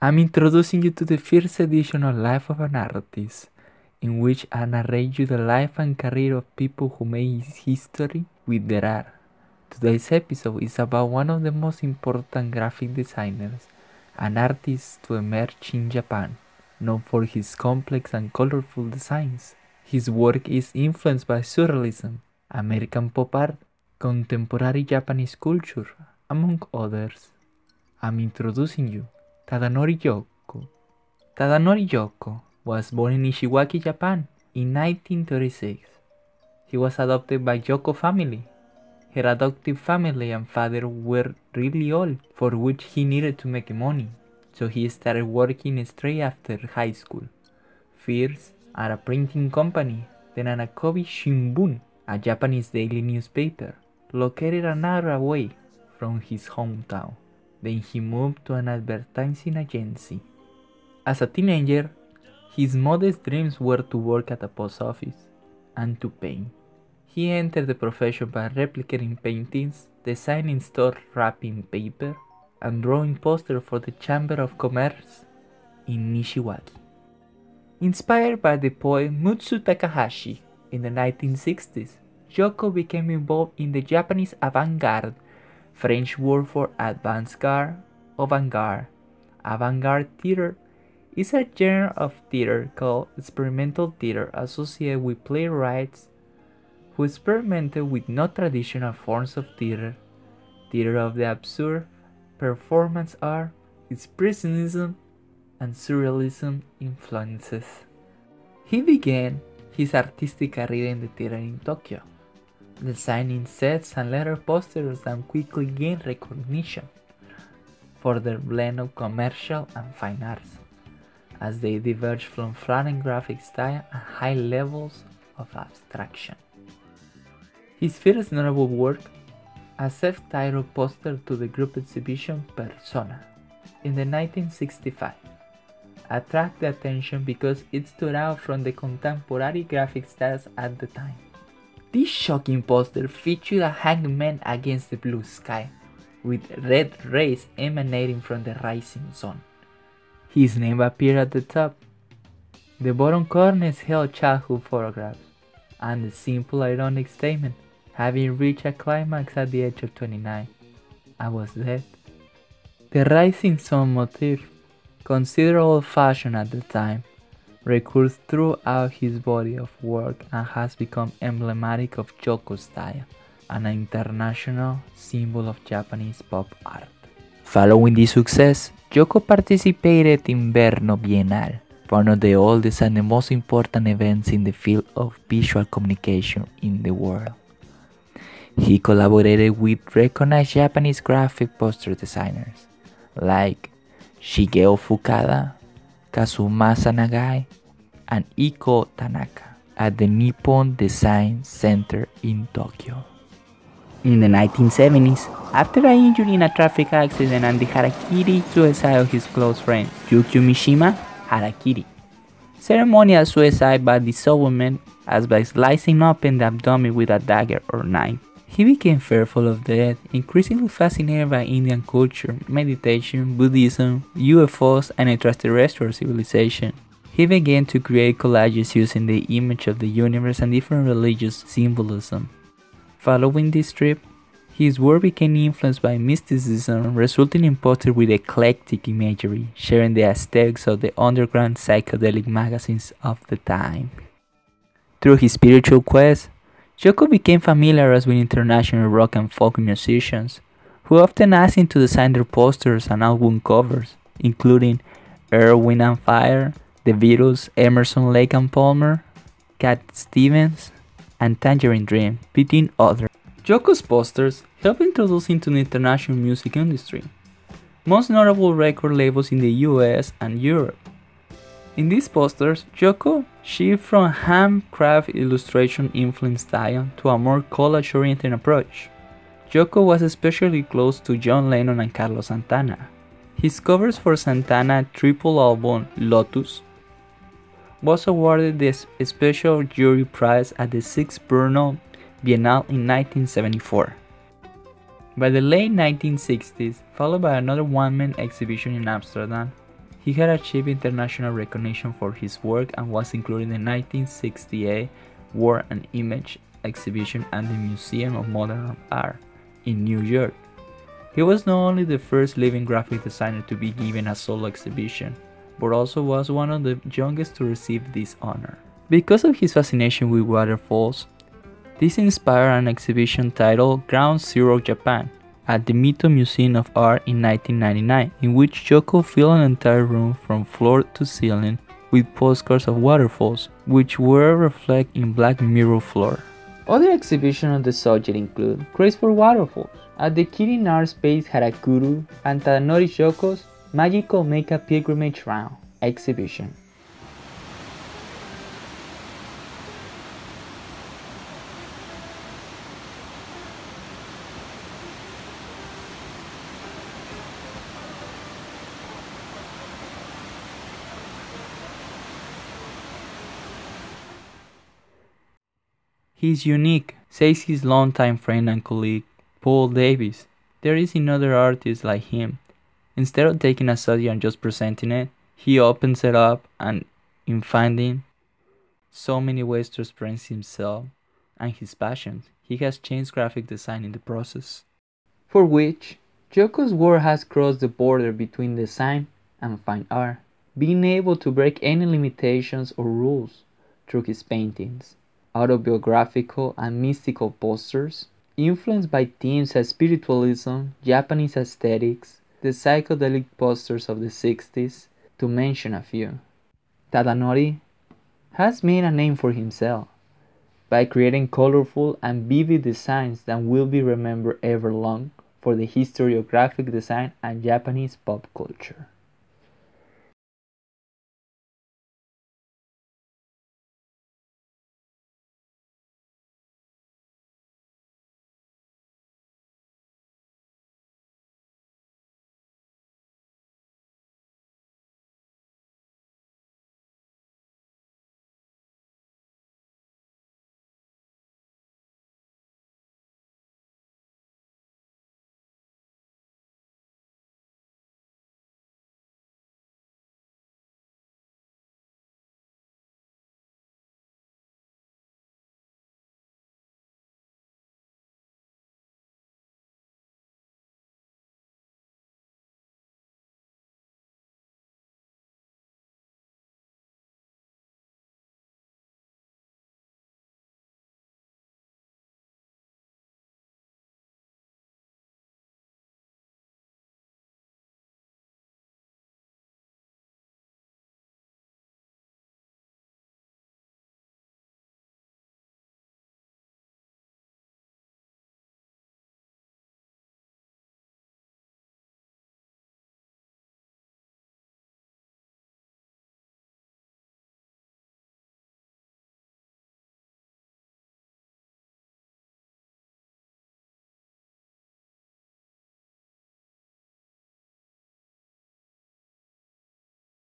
I'm introducing you to the first edition of Life of an Artist, in which I narrate you the life and career of people who made history with their art. Today's episode is about one of the most important graphic designers and artists to emerge in Japan, known for his complex and colorful designs. His work is influenced by Surrealism, American pop art, contemporary Japanese culture, among others. I'm introducing you Tadanori Yokoo. Tadanori Yokoo was born in Nishiwaki, Japan in 1936. He was adopted by Yokoo family. Her adoptive family and father were really old, for which he needed to make money, so he started working straight after high school. First at a printing company, then at a Kobe Shimbun, a Japanese daily newspaper, located an hour away from his hometown. Then he moved to an advertising agency. As a teenager, his modest dreams were to work at a post office and to paint. He entered the profession by replicating paintings, designing store wrapping paper, and drawing posters for the Chamber of Commerce in Nishiwaki. Inspired by the poet Mutsuo Takahashi in the 1960s, Yokoo became involved in the Japanese avant-garde French word for avant-garde, avant-garde. Theater is a genre of theater called experimental theater associated with playwrights who experimented with non-traditional forms of theater, theater of the absurd, performance art, expressionism, and surrealism influences. He began his artistic career in the theater in Tokyo designing sets and letter posters that quickly gained recognition for their blend of commercial and fine arts, as they diverge from flat and graphic style and high levels of abstraction. His first notable work, a self-titled poster to the group exhibition Persona in the 1965, attracted attention because it stood out from the contemporary graphic styles at the time. This shocking poster featured a hangman against the blue sky, with red rays emanating from the rising sun. His name appeared at the top. The bottom corners held childhood photographs, and the simple ironic statement, having reached a climax at the age of 29, I was dead. The rising sun motif, considered old-fashioned at the time, recurs throughout his body of work and has become emblematic of Yokoo's style, an international symbol of Japanese pop art. Following this success, Yokoo participated in Brno Biennale, one of the oldest and the most important events in the field of visual communication in the world. He collaborated with recognized Japanese graphic poster designers like Shigeo Fukuda, Kazumasa Nagai, and Ikko Tanaka at the Nippon Design Center in Tokyo. In the 1970s, after an injury in a traffic accident and the harakiri suicide of his close friend Yukio Mishima, harakiri, ceremonial suicide by dismemberment as by slicing open the abdomen with a dagger or knife. He became fearful of death, increasingly fascinated by Indian culture, meditation, Buddhism, UFOs, and extraterrestrial civilization. He began to create collages using the image of the universe and different religious symbolism. Following this trip, his work became influenced by mysticism, resulting in posters with eclectic imagery, sharing the aesthetics of the underground psychedelic magazines of the time. Through his spiritual quest, Yokoo became familiar with international rock and folk musicians, who often asked him to design their posters and album covers, including Earth, Wind and Fire, the Beatles, Emerson, Lake and Palmer, Cat Stevens, and Tangerine Dream, between others. Yokoo's posters helped introduce him to the international music industry, most notable record labels in the US and Europe. In these posters, Yokoo shifted from a handcraft illustration influenced style to a more collage oriented approach. Yokoo was especially close to John Lennon and Carlos Santana. His covers for Santana's triple album Lotus was awarded the Special Jury Prize at the 6th Brno Biennale in 1974. By the late 1960s, followed by another one-man exhibition in Amsterdam, He had achieved international recognition for his work and was included in the 1968 Word and Image exhibition at the Museum of Modern Art in New York. He was not only the first living graphic designer to be given a solo exhibition, but also was one of the youngest to receive this honor. Because of his fascination with waterfalls, this inspired an exhibition titled Ground Zero Japan at the Mito Museum of Art in 1999, in which Yokoo filled an entire room from floor to ceiling with postcards of waterfalls, which were reflected in black mirror floor. Other exhibitions on the subject include Craze for Waterfalls at the Kirin Art Space Harajuku and Tadanori Yokoo's Magical Makeup Pilgrimage Round exhibition. He's unique, says his longtime friend and colleague, Paul Davis. There is another artist like him. Instead of taking a study and just presenting it, he opens it up and in finding so many ways to express himself and his passions, he has changed graphic design in the process. For which, Yokoo's work has crossed the border between design and fine art, being able to break any limitations or rules through his paintings autobiographical and mystical posters, influenced by themes as spiritualism, Japanese aesthetics, the psychedelic posters of the 60s, to mention a few. Tadanori has made a name for himself by creating colorful and vivid designs that will be remembered ever long for the history of graphic design and Japanese pop culture.